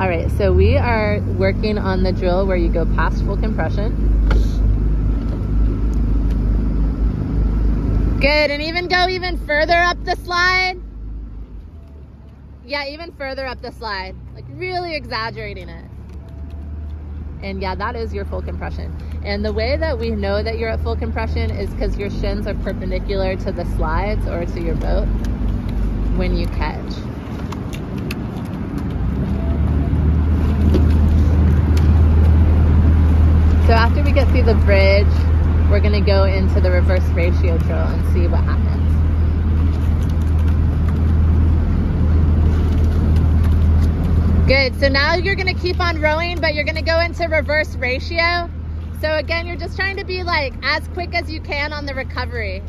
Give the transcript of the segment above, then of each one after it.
All right, so we are working on the drill where you go past full compression. Good, and even go even further up the slide. Yeah, even further up the slide, like really exaggerating it. And yeah, that is your full compression. And the way that we know that you're at full compression is because your shins are perpendicular to the slides or to your boat when you catch. After we get through the bridge, we're gonna go into the reverse ratio drill and see what happens. Good, so now you're gonna keep on rowing, but you're gonna go into reverse ratio. So again, you're just trying to be like as quick as you can on the recovery.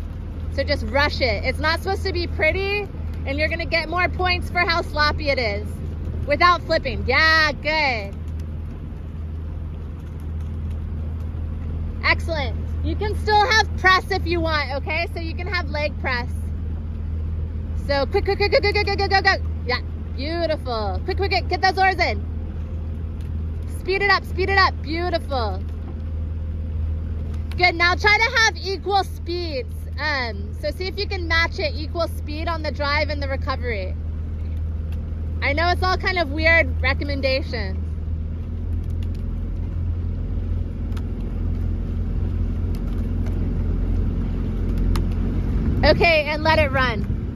So just rush it. It's not supposed to be pretty and you're gonna get more points for how sloppy it is without flipping. Yeah, good. Excellent. You can still have press if you want, okay? So you can have leg press. So quick, quick, quick, quick, quick, quick, go, go, go. Yeah, beautiful. Quick, quick, quick, get those oars in. Speed it up, speed it up. Beautiful. Good, now try to have equal speeds. Um, so see if you can match it equal speed on the drive and the recovery. I know it's all kind of weird recommendations. Okay, and let it run.